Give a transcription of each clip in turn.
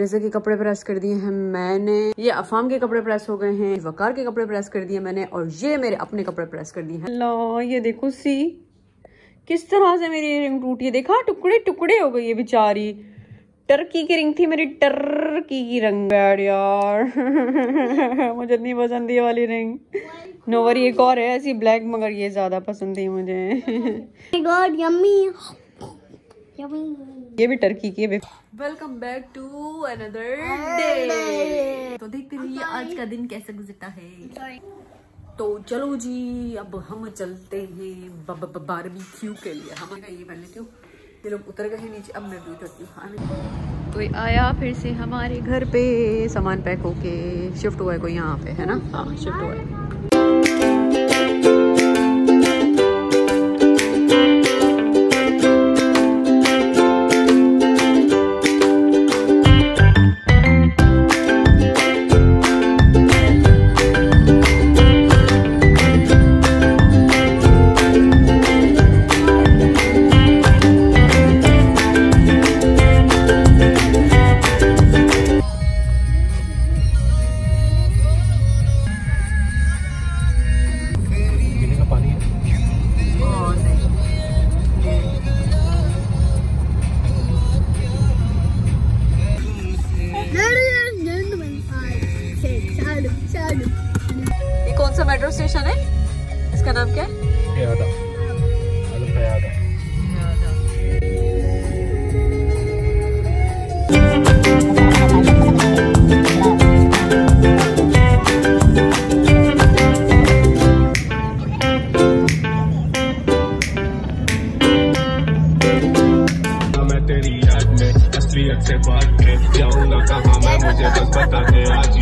रजा के कपड़े प्रेस कर दिए हैं मैंने। ये अफाम के कपड़े प्रेस हो गए हैं वकार के कपड़े प्रेस कर दिए मैंने और ये मेरे अपने कपड़े प्रेस कर दिए हैं। ला ये देखो सी किस तरह से मेरी रिंग टूटी है। देखा टुकड़े टुकड़े हो गई है बेचारी। टर्की की रिंग थी मेरी टर्की की रंग यार। मुझे इतनी पसंद ये वाली रिंग। नोवरी एक और है ऐसी ब्लैक मगर ये ज़्यादा पसंद थी मुझे। गॉड यम्मी ये भी टर्की की welcome back to another day तो देखते रहिए आज का दिन कैसे गुजरता है। तो चलो जी अब हम चलते हैं बारबी क्यू के लिए। हम ये पहन लेती हूँ ये लोग उतर गए नीचे। अब मैं भी उतरती हूँ। कोई आया फिर से हमारे घर पे। सामान पैक होके शिफ्ट हुआ है कोई यहाँ पे है ना? हाँ शिफ्ट हुआ है। मेट्रो स्टेशन है? इसका नाम क्या है? से बात जाऊँगा कहाँ मैं मुझे बस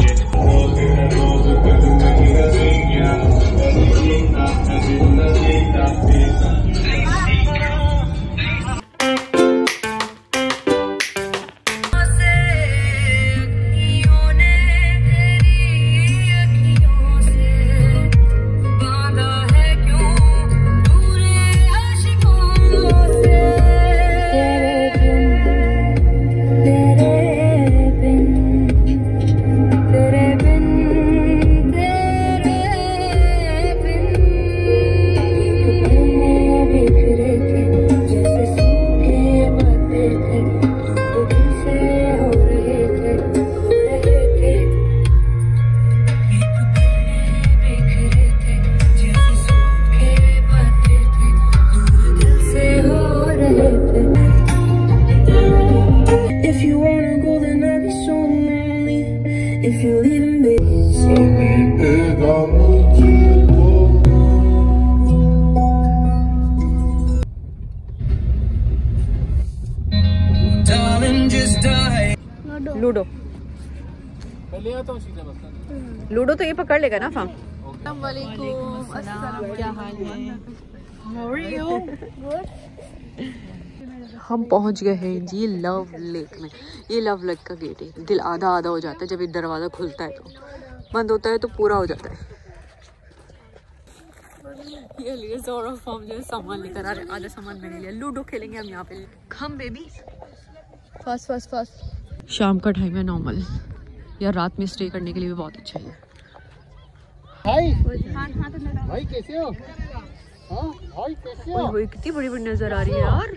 आज ये लूडो। लूडो। तो ये पकड़ लेगा ना फाम। क्या हाल है? हम पहुँच गए हैं जी लव लेक में। ये लव लेक का गेट है। दिल आधा आधा हो जाता है। जब ये दरवाज़ा खुलता है तो। बंद होता है तो पूरा हो जाता है। ये लिए फॉर्म जो है सामान लेकर आ रहे आधा सामान मैंने लिया। लूडो खेलेंगे हम यहाँ पे। खम बेबी फास्ट फास्ट फास्ट शाम का टाइम है नॉर्मल या रात में स्टे करने के लिए भी बहुत अच्छा है। भाई। कैसे हो? हाँ भाई कैसे हो? कितनी बड़ी बड़ी नज़र आ रही है यार।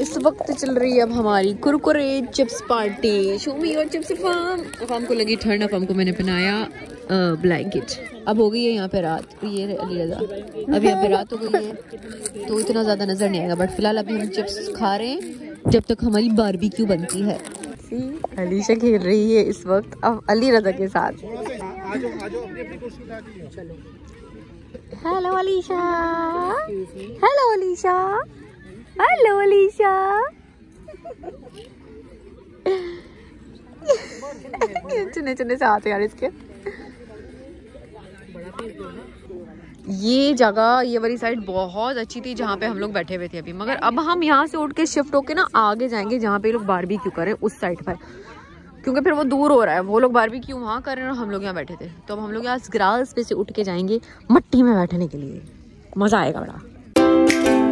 इस वक्त चल रही है अब हमारी Kurkure chips party show me और चिप्स फार्म। फार्म को लगी ठंड अब हमको मैंने पहनाया ब्लैंकेट अब हो गई है यहाँ पे रात। ये अली रजा अब यहाँ पे रात हो गई है। तो इतना ज़्यादा नज़र नहीं आएगा बट फ़िलहाल अभी हम चिप्स खा रहे हैं जब तक हमारी बारबी क्यू बनती है। अलीशा खेल रही है इस वक्त अब अली रजा के साथ। Hello Alisha. Hello Alisha. Hello Alisha चुने चुने से आते यार इसके। ये जगह, ये वाली साइड बहुत अच्छी थी जहाँ पे हम लोग बैठे हुए थे अभी। मगर अब हम यहाँ से उठ के शिफ्ट होके ना आगे जाएँगे जहाँ पे लोग बारबी क्यों करें उस साइड पर। क्योंकि फिर वो दूर हो रहा है। वो लोग बारबी क्यों वहाँ कर रहे हैं और हम लोग यहाँ बैठे थे। तो अब हम लोग यहाँ ग्रास पे से उठ के जाएँगे मट्टी में बैठने के लिए। मज़ा आएगा बड़ा।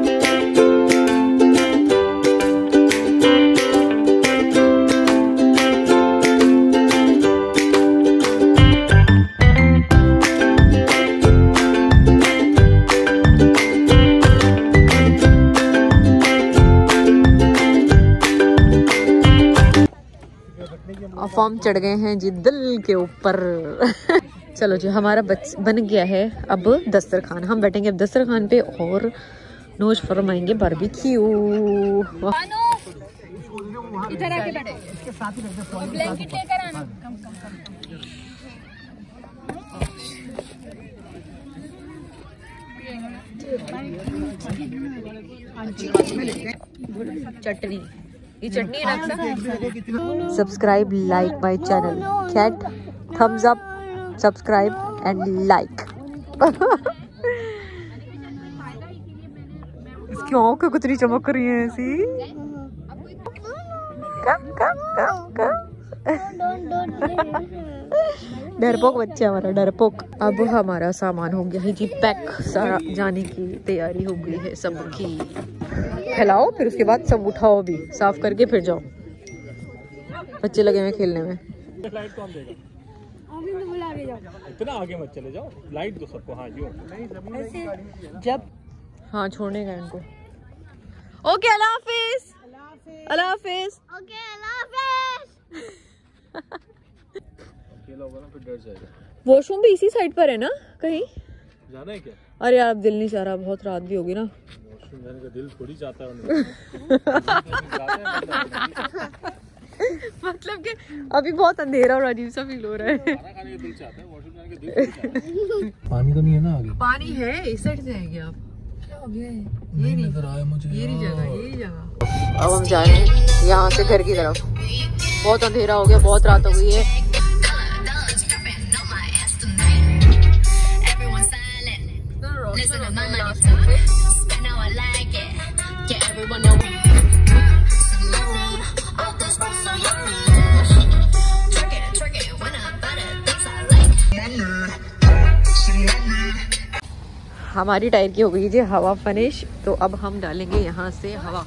फॉर्म चढ़ गए हैं जी दिल के ऊपर। चलो जी हमारा बच बन गया है अब दस्तरखान। हम बैठेंगे अब दस्तरखान पे और नोज़ फरमाएँगे बारबेक्यू इधर आके बैठे। ब्लैंकेट लेकर आना। चटनी। ये चटनी रख subscribe like my channel cat thumbs up subscribe and like इसकी आँखें कितनी चमक रही हैं ऐसी। कम कम कम कम डरपोक बच्चा हमारा डरपोक। अब हमारा सामान हो गया है जी पैक सारा जाने की तैयारी हो गई है सबकी फैलाओ फिर उसके बाद सब उठाओ भी साफ़ करके फिर जाओ। बच्चे लगे हुए खेलने में। लाइट कौन देगा इतना आगे मत चले जाओ। लाइट दो सबको हाँ यूँ। जब हाँ छोड़ने का इनको। ओके अल्लाह हाफिज। अल्लाह हाफिज। ओके अल्लाह हाफिज। वॉशरूम भी इसी साइड पर है ना कहीं? जाना है क्या? अरे यार दिल नहीं चाह रहा बहुत रात भी होगी ना। वॉशरूम का दिल थोड़ी चाहता है मतलब कि अभी बहुत अंधेरा और अजीब सा फील हो रहा है। है है। पानी तो नहीं है ना आगे? पानी है इस साइड से आएँगे आप? नहीं नज़र आया मुझे ये जगह ये जगह। अब हम जा रहे हैं यहाँ से घर की तरफ़। बहुत अंधेरा हो गया बहुत रात हो गई है। Everyone. Listen हमारी टायर की हो गई जी हवा फनिश तो अब हम डालेंगे यहाँ से हवा।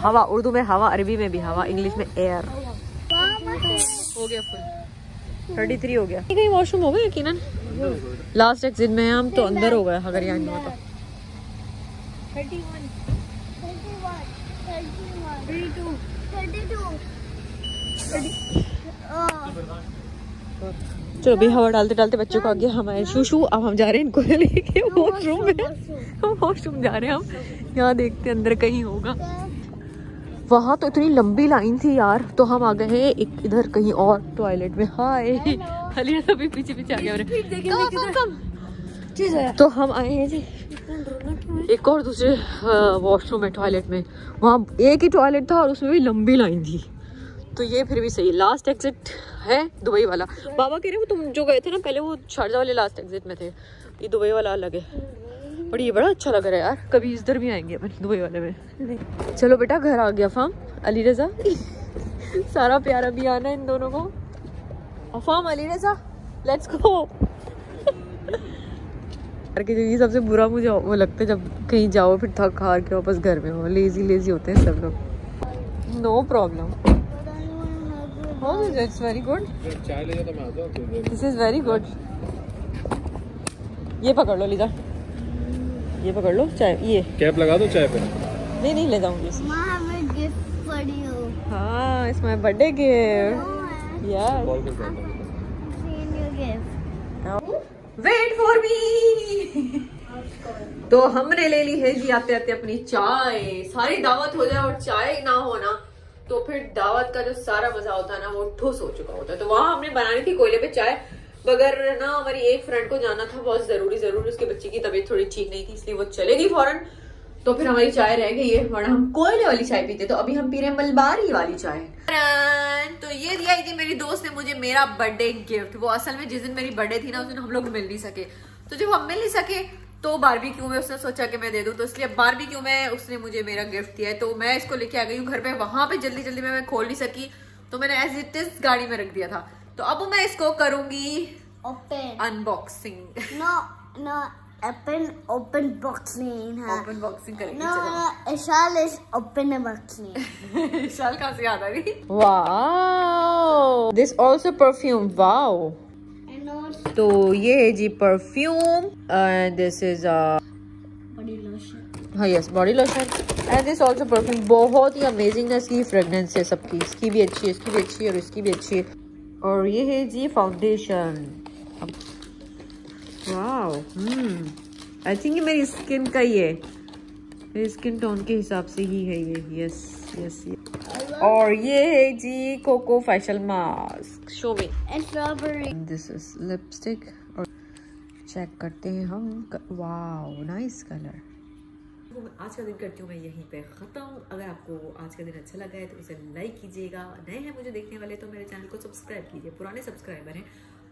हवा उर्दू में हवा अरबी में भी हवा इंग्लिश में एयर हो गया फुल थर्टी थ्री हो गया। कहीं वॉशरूम हो गया यकीनन? लास्ट एग्जिट में हम तो अंदर हो गए अगर यहाँ नहीं हो तो थर्टी चलो भाई हवा डालते डालते बच्चों को आगे हमारे शूशू अब हम जा रहे हैं इनको लेके वॉशरूम में। हम वॉशरूम जा रहे हैं हम यहाँ देखते अंदर कहीं होगा। वहाँ तो इतनी लंबी लाइन थी यार तो हम आ गए हैं एक इधर कहीं और टॉयलेट में। हाय अली सभी पीछे पीछे आ गए कम तो हम आए हैं जी। एक और दूसरे वॉशरूम में टॉयलेट में। वहाँ एक ही टॉयलेट था और उसमें भी लंबी लाइन थी। तो ये फिर भी सही लास्ट एग्जिट है? दुबई वाला। बाबा कह रहे वो तुम जो गए थे ना पहले वो शारजा वाले लास्ट एग्जिट में थे। ये दुबई वाला अलग है। बट ये बड़ा अच्छा लग रहा है यार। कभी इधर भी आएँगे अपन दुबई वाले में। चलो बेटा घर आ गया फार्म अली रजा सारा प्यारा भी आना इन दोनों को। अफाम अली रजा लेट्स गो कि ये सबसे बुरा मुझे वो लगता है जब कहीं जाओ फिर थक हार के वापस घर में हो। लेजी लेजी होते हैं सब लोग। No problem it's very good चाय ले तो मैं आता हूँ थोड़ी देर दिस इज़ वेरी गुड ये पकड़ लो लीजा ये पकड़ लो चाय ये कैप लगा दो चाय पे नहीं नहीं ले जाऊँगी. हाँ it's my birthday gift gift. Wait for me तो हमने ले ली है जी आते आते अपनी चाय। सारी दावत हो जाए और चाय ना हो ना। तो फिर दावत का जो सारा मज़ा होता है ना, वो ठोस हो चुका होता है। तो वहाँ हमने बनानी थी कोयले पे चाय, मगर ना हमारी एक फ्रेंड को जाना था बहुत ज़रूरी ज़रूरी उसके बच्चे की तबीयत थोड़ी ठीक नहीं थी, इसलिए वो चलेगी फ़ौरन। तो फिर हमारी चाय रह गई है, वरना हम कोयले वाली चाय पीते। तो अभी हम पी रहे मलबारी वाली चाय। तो ये दिया थी मेरी दोस्त ने मुझे मेरा बर्थडे गिफ्ट वो असल में जिस दिन मेरी बर्थडे थी ना, उस दिन हम लोग मिल नहीं सके। तो जब हम मिल नहीं सके तो बारबी क्यू में उसने सोचा कि मैं दे दूँ तो इसलिए बारबी क्यू में उसने मुझे मेरा गिफ्ट दिया है तो मैं इसको लेके आ गई हूँ घर पे वहाँ पे जल्दी जल्दी में मैं खोल नहीं सकी तो मैंने एज इट इज़ गाड़ी में रख दिया था तो अब मैं इसको करूँगी open unboxing No, no. Open, open boxing. Huh? Open boxing करेंगे No, चलो. Ishal is open boxing. Vishal कहाँ से याद आ गई wow this also perfume wow तो ये है जी परफ्यूम एंड दिस इज़ हाँ yes body lotion and this also perfume बहुत ही अमेजिंग है इसकी फ्रेगनेंस है सबकी। इसकी भी अच्छी है इसकी भी अच्छी है और इसकी भी अच्छी है। और ये है जी फाउंडेशन वाओ आई थिंक ये मेरी स्किन का ही है। मेरी स्किन टोन के हिसाब से ही है ये। यस यस और ये है जी coco facial mask show me And strawberry. This is lipstick और चेक करते हैं हम वाओ नाइस कलर आज का दिन करती हूँ मैं यहीं पे ख़त्म। अगर आपको आज का दिन अच्छा लगा है तो उसे लाइक कीजिएगा। नए हैं मुझे देखने वाले तो मेरे चैनल को सब्सक्राइब कीजिए। पुराने सब्सक्राइबर हैं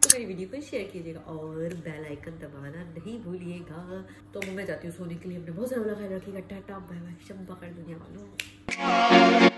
तो मेरी वीडियो को शेयर कीजिएगा और बेल आइकन दबाना नहीं भूलिएगा। तो मैं जाती हूँ सोने के लिए। अपने बहुत ज़्यादा ख्याल रखिएगा। टाटा बाय बाय शब बकर दुनिया वालों